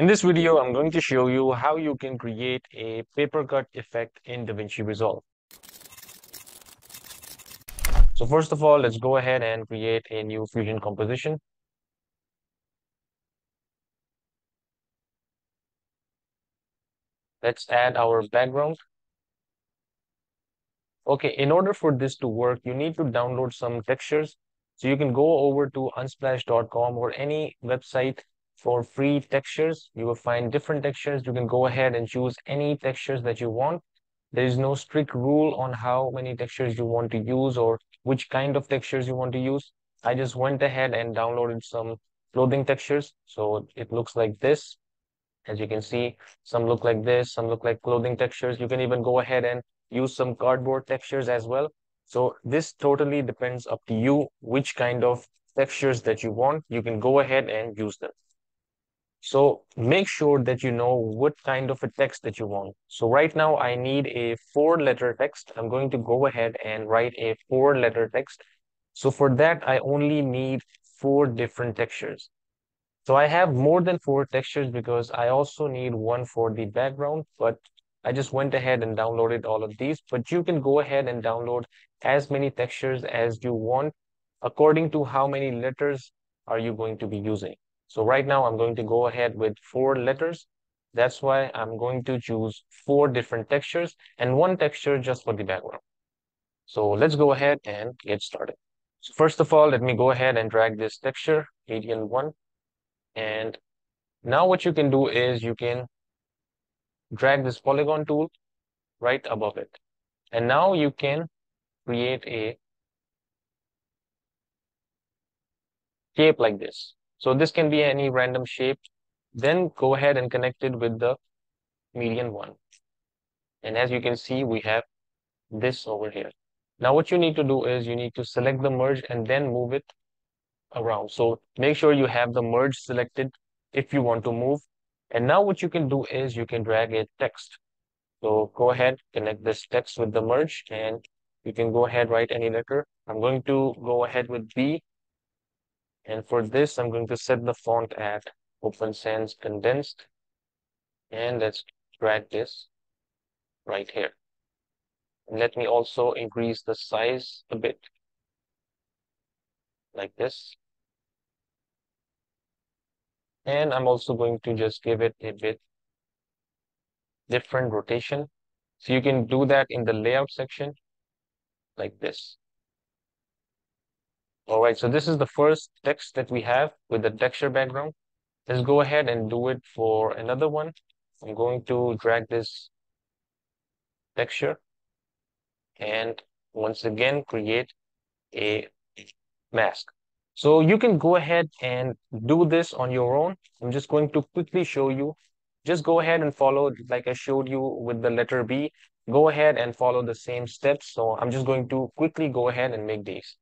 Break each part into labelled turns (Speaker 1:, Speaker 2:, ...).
Speaker 1: In this video, I'm going to show you how you can create a paper cut effect in DaVinci Resolve. So first of all, let's go ahead and create a new Fusion composition. Let's add our background. Okay, in order for this to work, you need to download some textures. So you can go over to unsplash.com or any website for free textures. You will find different textures. You can go ahead and choose any textures that you want. There is no strict rule on how many textures you want to use or which kind of textures you want to use. I just went ahead and downloaded some clothing textures. So it looks like this. As you can see, some look like this, some look like clothing textures. You can even go ahead and use some cardboard textures as well. So this totally depends up to you, which kind of textures that you want. You can go ahead and use them. So make sure that you know what kind of a text that you want. So right now I need a four letter text. I'm going to go ahead and write a four letter text. So for that, I only need four different textures. So I have more than four textures because I also need one for the background, but I just went ahead and downloaded all of these, but you can go ahead and download as many textures as you want according to how many letters are you going to be using. So right now I'm going to go ahead with four letters. That's why I'm going to choose four different textures and one texture just for the background. So let's go ahead and get started. So first of all, let me go ahead and drag this texture, MediaIn one. And now what you can do is you can drag this polygon tool right above it. And now you can create a shape like this. So this can be any random shape. Then go ahead and connect it with the MediaIn one. And as you can see, we have this over here. Now what you need to do is you need to select the merge and then move it around. So make sure you have the merge selected if you want to move. And now what you can do is you can drag a text. So go ahead, connect this text with the merge and you can go ahead, write any letter. I'm going to go ahead with B and for this, I'm going to set the font at Open Sans Condensed. And let's drag this right here. And let me also increase the size a bit, like this. And I'm also going to just give it a bit different rotation. So you can do that in the layout section, like this. All right, so this is the first text that we have with the texture background. Let's go ahead and do it for another one. I'm going to drag this texture and once again create a mask. So you can go ahead and do this on your own. I'm just going to quickly show you. Just go ahead and follow like I showed you with the letter B. Go ahead and follow the same steps. So I'm just going to quickly go ahead and make these.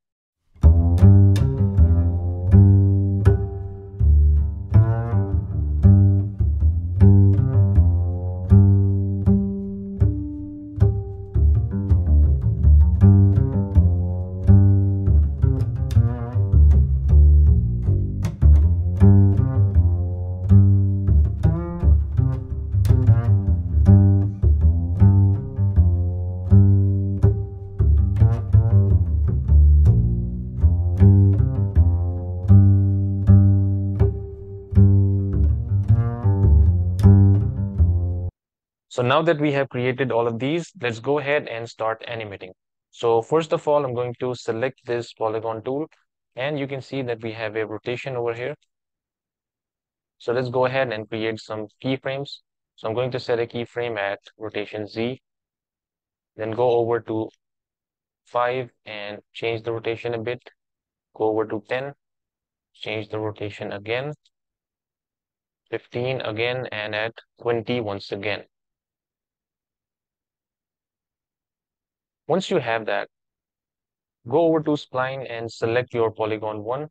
Speaker 1: So now that we have created all of these, let's go ahead and start animating. So first of all, I'm going to select this polygon tool and you can see that we have a rotation over here. So let's go ahead and create some keyframes. So I'm going to set a keyframe at rotation Z, then go over to 5 and change the rotation a bit. Go over to 10, change the rotation again, 15 again, and at 20 once again. Once you have that, go over to spline and select your polygon one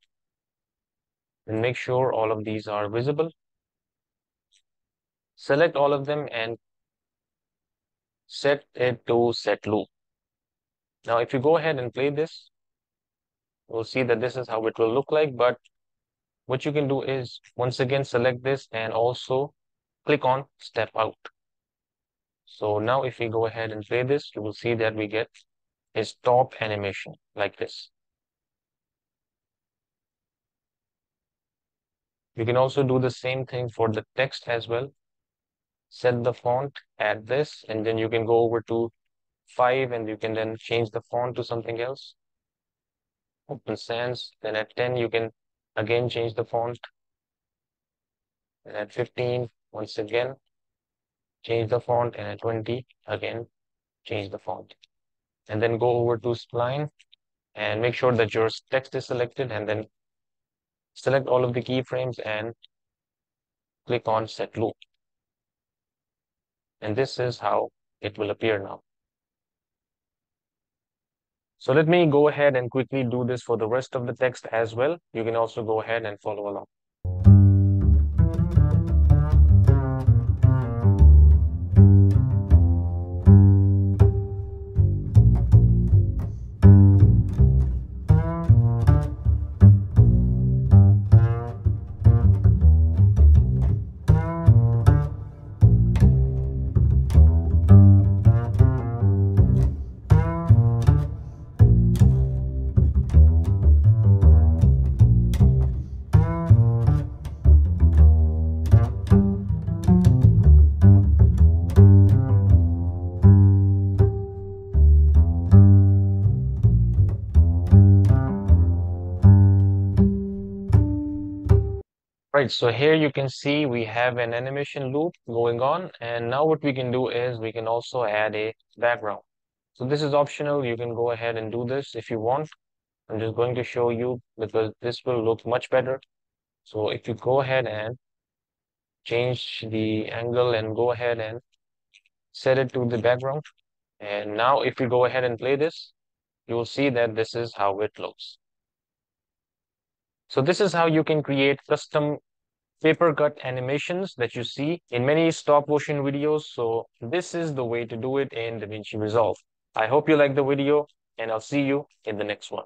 Speaker 1: and make sure all of these are visible. Select all of them and set it to set loop. Now, if you go ahead and play this, you'll see that this is how it will look like. But what you can do is once again, select this and also click on step out. So now if we go ahead and play this, you will see that we get a stop animation like this. You can also do the same thing for the text as well. Set the font, add this, and then you can go over to 5 and you can then change the font to something else. Open Sans, then at 10 you can again change the font. And at 15, once again, change the font, and at 20, again, change the font. And then go over to spline and make sure that your text is selected and then select all of the keyframes and click on set loop. And this is how it will appear now. So let me go ahead and quickly do this for the rest of the text as well. You can also go ahead and follow along. Right, so here you can see we have an animation loop going on. And now what we can do is we can also add a background. So this is optional. You can go ahead and do this if you want. I'm just going to show you because this will look much better. So if you go ahead and change the angle and go ahead and set it to the background. And now if you go ahead and play this, you will see that this is how it looks. So this is how you can create custom paper cut animations that you see in many stop motion videos. So this is the way to do it in DaVinci Resolve. I hope you like the video and I'll see you in the next one.